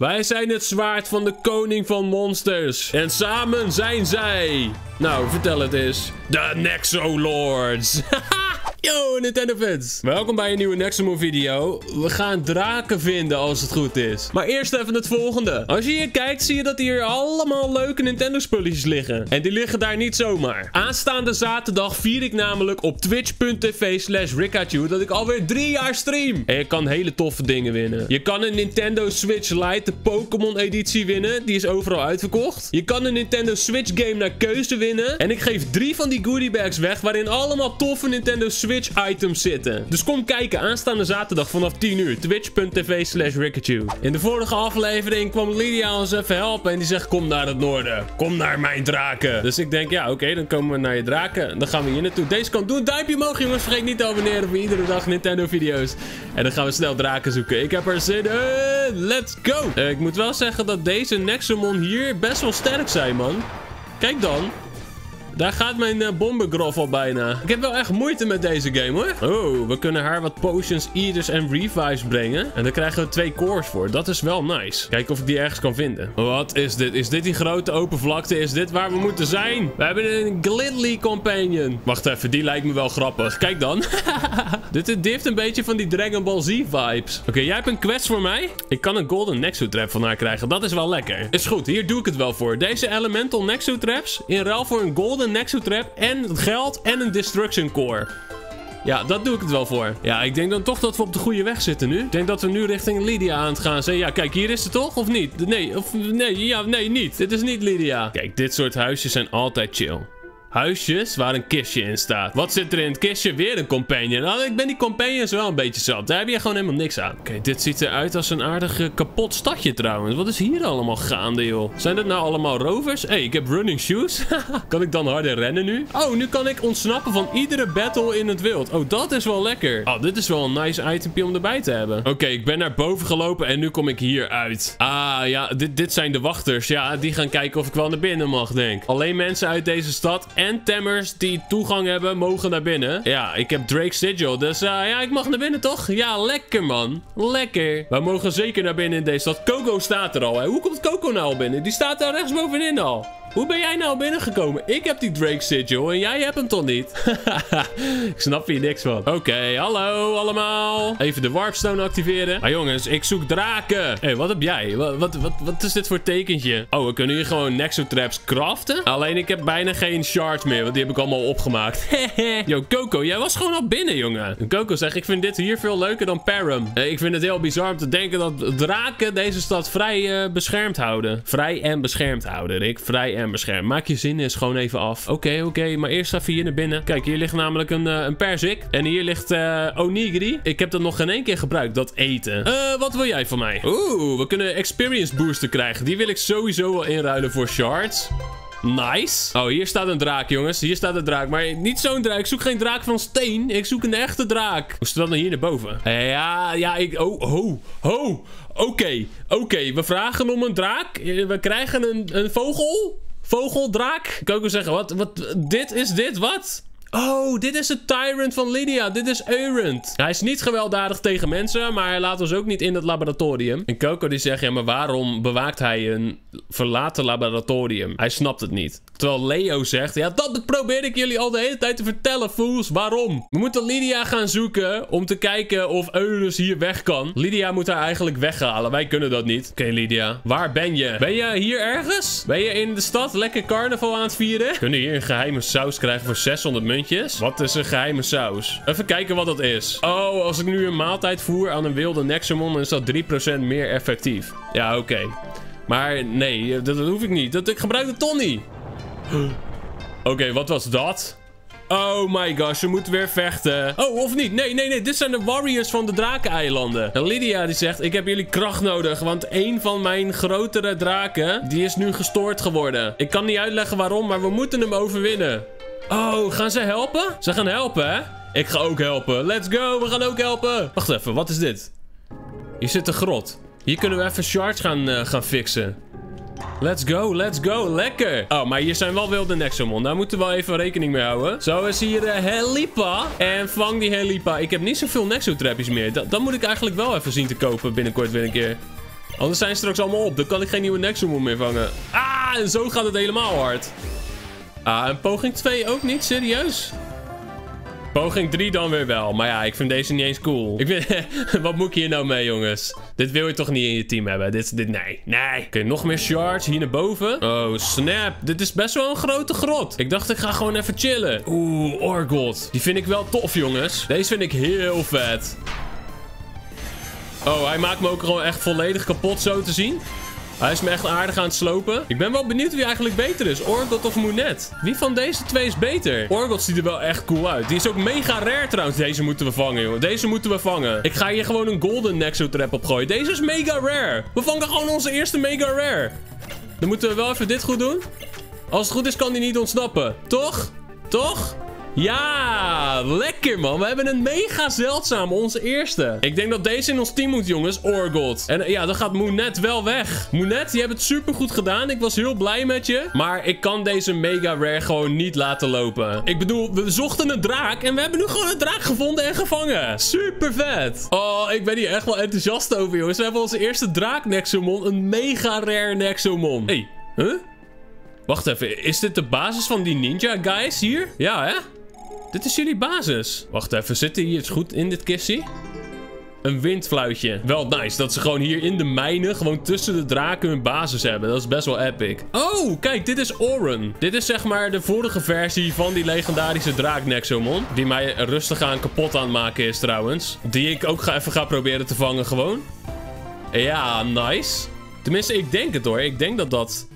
Wij zijn het zwaard van de koning van monsters. En samen zijn zij. Nou, vertel het eens. De Nexo Lords. Yo, Nintendo fans. Welkom bij een nieuwe Nexomon video. We gaan draken vinden als het goed is. Maar eerst even het volgende. Als je hier kijkt, zie je dat hier allemaal leuke Nintendo spulletjes liggen. En die liggen daar niet zomaar. Aanstaande zaterdag vier ik namelijk op twitch.tv slash dat ik alweer drie jaar stream. En je kan hele toffe dingen winnen. Je kan een Nintendo Switch Lite, de Pokémon editie winnen. Die is overal uitverkocht. Je kan een Nintendo Switch game naar keuze winnen. En ik geef drie van die goodie bags weg waarin allemaal toffe Nintendo Switch items zitten. Dus kom kijken aanstaande zaterdag vanaf 10 uur. Twitch.tv slash. In de vorige aflevering kwam Lydia ons even helpen. En die zegt kom naar het noorden. Kom naar mijn draken. Dus ik denk ja oké dan komen we naar je draken. Dan gaan we hier naartoe. Deze kant. Doe een duimpje omhoog jongens. Vergeet niet te abonneren voor iedere dag Nintendo video's. En dan gaan we snel draken zoeken. Ik heb er zin in. Let's go. Uh, ik moet wel zeggen dat deze Nexomon hier best wel sterk zijn man. Kijk dan. Daar gaat mijn uh, al bijna. Ik heb wel echt moeite met deze game hoor. Oh, we kunnen haar wat potions, eaters en revives brengen. En daar krijgen we twee cores voor. Dat is wel nice. Kijken of ik die ergens kan vinden. Wat is dit? Is dit die grote open vlakte? Is dit waar we moeten zijn? We hebben een Glidley companion. Wacht even, die lijkt me wel grappig. Kijk dan. dit, dit heeft een beetje van die Dragon Ball Z vibes. Oké, jij hebt een quest voor mij. Ik kan een golden Nexo trap van haar krijgen. Dat is wel lekker. Is goed, hier doe ik het wel voor. Deze elemental Nexo traps in ruil voor een golden een Nexo Trap en geld en een Destruction Core. Ja, dat doe ik het wel voor. Ja, ik denk dan toch dat we op de goede weg zitten nu. Ik denk dat we nu richting Lydia aan het gaan zijn. Ja, kijk, hier is ze toch? Of niet? Nee, of nee, ja, nee, niet. Dit is niet Lydia. Kijk, dit soort huisjes zijn altijd chill. Huisjes waar een kistje in staat. Wat zit er in het kistje? Weer een companion. Nou, ik ben die companions wel een beetje zat. Daar heb je gewoon helemaal niks aan. Oké, dit ziet eruit als een aardig kapot stadje trouwens. Wat is hier allemaal gaande, joh? Zijn dat nou allemaal rovers? Hé, ik heb running shoes. kan ik dan harder rennen nu? Oh, nu kan ik ontsnappen van iedere battle in het wild. Oh, dat is wel lekker. Oh, dit is wel een nice itempje om erbij te hebben. Oké, ik ben naar boven gelopen en nu kom ik hier uit. Ah, ja, dit, dit zijn de wachters. Ja, die gaan kijken of ik wel naar binnen mag, denk Alleen mensen uit deze stad en temmers die toegang hebben, mogen naar binnen. Ja, ik heb Drake Sigil, dus uh, ja, ik mag naar binnen toch? Ja, lekker man. Lekker. We mogen zeker naar binnen in deze stad. Coco staat er al, hè. Hoe komt Coco nou al binnen? Die staat daar rechtsbovenin al. Hoe ben jij nou binnengekomen? Ik heb die Drake sigil en jij hebt hem toch niet? ik snap hier niks van. Oké, hallo allemaal. Even de warpstone activeren. Maar jongens, ik zoek draken. Hé, hey, wat heb jij? Wat, wat, wat, wat, is dit voor tekentje? Oh, we kunnen hier gewoon Nexotraps craften. Alleen ik heb bijna geen shards meer, want die heb ik allemaal opgemaakt. Yo, Coco, jij was gewoon al binnen, jongen. En Coco zegt, ik vind dit hier veel leuker dan Param. ik vind het heel bizar om te denken dat draken deze stad vrij uh, beschermd houden. Vrij en beschermd houden, Rick. Vrij en Maak je zin eens gewoon even af. Oké, oké, maar eerst even hier naar binnen. Kijk, hier ligt namelijk een, uh, een perzik. En hier ligt uh, onigiri. Ik heb dat nog geen één keer gebruikt, dat eten. Uh, wat wil jij van mij? Oeh, we kunnen experience booster krijgen. Die wil ik sowieso wel inruilen voor shards. Nice. Oh, hier staat een draak, jongens. Hier staat een draak. Maar niet zo'n draak. Ik zoek geen draak van steen. Ik zoek een echte draak. Hoe staat dan hier naar boven? Ja, ja, ik... Oh, ho, ho. Oké, oké. We vragen om een draak. We krijgen een, een vogel. Vogeldraak? Kan ik ook zeggen, wat, wat, dit is dit, wat? Oh, dit is de Tyrant van Lydia. Dit is Eurent. Hij is niet gewelddadig tegen mensen, maar hij laat ons ook niet in het laboratorium. En Coco die zegt, ja, maar waarom bewaakt hij een verlaten laboratorium? Hij snapt het niet. Terwijl Leo zegt, ja, dat probeer ik jullie al de hele tijd te vertellen, fools. Waarom? We moeten Lydia gaan zoeken om te kijken of Eurus hier weg kan. Lydia moet haar eigenlijk weghalen. Wij kunnen dat niet. Oké, Lydia. Waar ben je? Ben je hier ergens? Ben je in de stad lekker carnaval aan het vieren? Kunnen hier een geheime saus krijgen voor 600 muntjes? Wat is een geheime saus? Even kijken wat dat is. Oh, als ik nu een maaltijd voer aan een wilde Nexomon, is dat 3% meer effectief. Ja, oké. Maar nee, dat, hoef ik niet. Dat, ik gebruik de Tony. Oké, wat was dat? Oh my gosh, we moeten weer vechten. Oh, of niet? Nee, nee, nee. Dit zijn de warriors van de drakeneilanden. En Lydia die zegt, ik heb jullie kracht nodig. Want een van mijn grotere draken, die is nu gestoord geworden. Ik kan niet uitleggen waarom, maar we moeten hem overwinnen. Oh, gaan ze helpen? Ze gaan helpen, hè? Ik ga ook helpen. Let's go, we gaan ook helpen. Wacht even, wat is dit? Hier zit een grot. Hier kunnen we even shards gaan, uh, gaan fixen. Let's go, let's go. Lekker. Oh, maar hier zijn wel wilde Nexomon. Daar moeten we wel even rekening mee houden. Zo is hier uh, Helipa. En vang die Helipa. Ik heb niet zoveel Nexo-trappies meer. dan moet ik eigenlijk wel even zien te kopen binnenkort weer een keer. Anders zijn ze straks allemaal op. Dan kan ik geen nieuwe Nexomon meer vangen. Ah, en zo gaat het helemaal hard. Ah, en poging 2 ook niet? Serieus? Poging 3 dan weer wel. Maar ja, ik vind deze niet eens cool. Ik vind, wat moet ik hier nou mee, jongens? Dit wil je toch niet in je team hebben? Dit, dit, nee, nee. Oké, nog meer shards hier naar boven. Oh, snap. Dit is best wel een grote grot. Ik dacht, ik ga gewoon even chillen. Oeh, Orgot. Die vind ik wel tof, jongens. Deze vind ik heel vet. Oh, hij maakt me ook gewoon echt volledig kapot zo te zien. Hij is me echt aardig aan het slopen. Ik ben wel benieuwd wie eigenlijk beter is. Orgot of Moonet? Wie van deze twee is beter? Orgot ziet er wel echt cool uit. Die is ook mega rare trouwens. Deze moeten we vangen, jongen. Deze moeten we vangen. Ik ga hier gewoon een golden Nexo trap op gooien. Deze is mega rare. We vangen gewoon onze eerste mega rare. Dan moeten we wel even dit goed doen. Als het goed is, kan die niet ontsnappen. Toch? Toch? Ja, lekker man. We hebben een mega zeldzaam, onze eerste. Ik denk dat deze in ons team moet, jongens. Orgot. En ja, dan gaat Moonet wel weg. Moonet, je hebt het super goed gedaan. Ik was heel blij met je. Maar ik kan deze mega rare gewoon niet laten lopen. Ik bedoel, we zochten een draak en we hebben nu gewoon een draak gevonden en gevangen. Super vet. Oh, ik ben hier echt wel enthousiast over, jongens. We hebben onze eerste draak Nexomon. Een mega rare Nexomon. Hey, huh? Wacht even, is dit de basis van die ninja guys hier? Ja, hè? Dit is jullie basis. Wacht even, zitten hier iets goed in dit kistje? Een windfluitje. Wel nice dat ze gewoon hier in de mijnen, gewoon tussen de draken hun basis hebben. Dat is best wel epic. Oh, kijk, dit is Oren. Dit is zeg maar de vorige versie van die legendarische draak Nexomon. Die mij rustig aan kapot aan het maken is trouwens. Die ik ook ga even ga proberen te vangen gewoon. Ja, nice. Tenminste, ik denk het hoor. Ik denk dat dat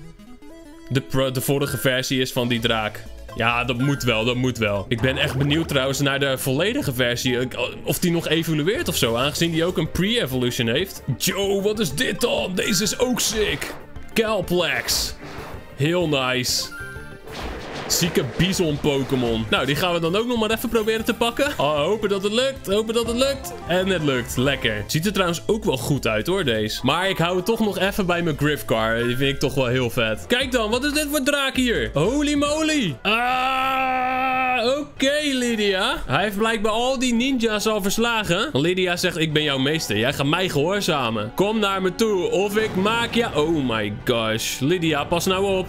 de, de vorige versie is van die draak. Ja, dat moet wel, dat moet wel. Ik ben echt benieuwd trouwens naar de volledige versie. Of die nog evolueert of zo, aangezien die ook een pre-evolution heeft. Joe, wat is dit dan? Deze is ook sick. Calplex. Heel nice. Zieke bison Pokémon. Nou, die gaan we dan ook nog maar even proberen te pakken. Oh, hopen dat het lukt. Hopen dat het lukt. En het lukt. Lekker. Ziet er trouwens ook wel goed uit hoor, deze. Maar ik hou het toch nog even bij mijn Griffcar. Die vind ik toch wel heel vet. Kijk dan, wat is dit voor draak hier? Holy moly. Ah, oké Lydia. Hij heeft blijkbaar al die ninja's al verslagen. Lydia zegt, ik ben jouw meester. Jij gaat mij gehoorzamen. Kom naar me toe of ik maak je... Oh my gosh. Lydia, pas nou op.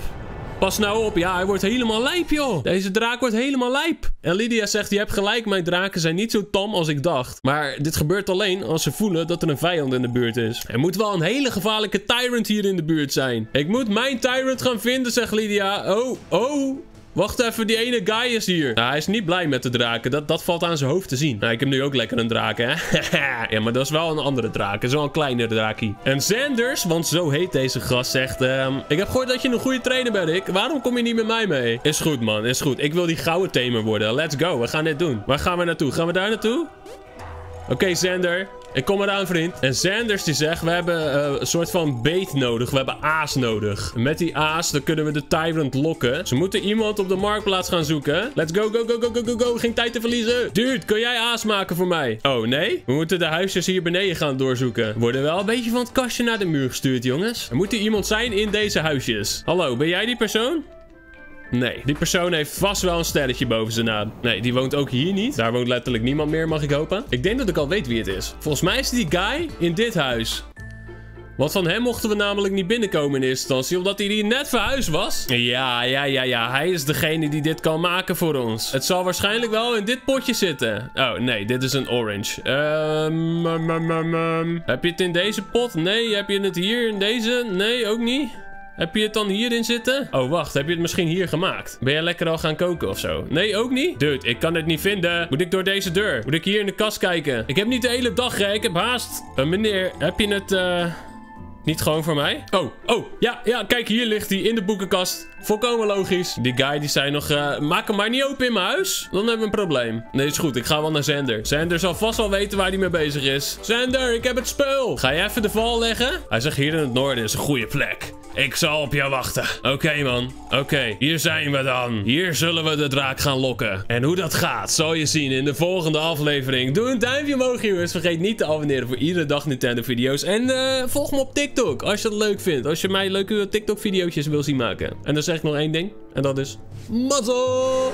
Pas nou op. Ja, hij wordt helemaal lijp, joh. Deze draak wordt helemaal lijp. En Lydia zegt, je hebt gelijk, mijn draken zijn niet zo tam als ik dacht. Maar dit gebeurt alleen als ze voelen dat er een vijand in de buurt is. Er moet wel een hele gevaarlijke tyrant hier in de buurt zijn. Ik moet mijn tyrant gaan vinden, zegt Lydia. Oh, oh. Wacht even, die ene guy is hier. Nou, hij is niet blij met de draken. Dat, dat valt aan zijn hoofd te zien. Nou, ik heb nu ook lekker een draak, hè? ja, maar dat is wel een andere draak. Dat is wel een kleinere draakie. En Sanders, want zo heet deze gast, zegt... Um, ik heb gehoord dat je een goede trainer bent, ik. Waarom kom je niet met mij mee? Is goed, man. Is goed. Ik wil die gouden tamer worden. Let's go. We gaan dit doen. Waar gaan we naartoe? Gaan we daar naartoe? Oké, okay. Ik kom eraan, vriend. En Sanders die zegt, we hebben uh, een soort van beet nodig. We hebben aas nodig. En met die aas, dan kunnen we de Tyrant lokken. Ze moeten iemand op de marktplaats gaan zoeken. Let's go, go, go, go, go, go, go. Geen tijd te verliezen. Dude, kun jij aas maken voor mij? Oh, nee? We moeten de huisjes hier beneden gaan doorzoeken. We worden wel een beetje van het kastje naar de muur gestuurd, jongens. Er moet hier iemand zijn in deze huisjes. Hallo, ben jij die persoon? Nee, die persoon heeft vast wel een sterretje boven zijn naam. Nee, die woont ook hier niet. Daar woont letterlijk niemand meer, mag ik hopen. Ik denk dat ik al weet wie het is. Volgens mij is die guy in dit huis. Want van hem mochten we namelijk niet binnenkomen in eerste instantie, omdat hij hier net verhuisd was. Ja, ja, ja, ja. Hij is degene die dit kan maken voor ons. Het zal waarschijnlijk wel in dit potje zitten. Oh, nee, dit is een orange. Um, heb je het in deze pot? Nee. Heb je het hier in deze? Nee, ook niet. Heb je het dan hierin zitten? Oh, wacht. Heb je het misschien hier gemaakt? Ben jij lekker al gaan koken of zo? Nee, ook niet? Dude, ik kan het niet vinden. Moet ik door deze deur? Moet ik hier in de kast kijken? Ik heb niet de hele dag, hè? Ik heb haast. Uh, meneer, heb je het... Uh... Niet gewoon voor mij? Oh, oh, ja, ja, kijk, hier ligt hij in de boekenkast. Volkomen logisch. Die guy die zei nog, uh, maak hem maar niet open in mijn huis. Dan hebben we een probleem. Nee, is goed. Ik ga wel naar Zander. Zander zal vast wel weten waar hij mee bezig is. Zander, ik heb het spul. Ga je even de val leggen? Hij zegt hier in het noorden is een goede plek. Ik zal op jou wachten. Oké, man. Oké, hier zijn we dan. Hier zullen we de draak gaan lokken. En hoe dat gaat, zal je zien in de volgende aflevering. Doe een duimpje omhoog, jongens. Vergeet niet te abonneren voor iedere dag Nintendo-video's. En uh, volg me op TikTok, als je het leuk vindt. Als je mij leuke TikTok-video's wil zien maken. En dan zeg ik nog één ding. En dat is... Mazzel!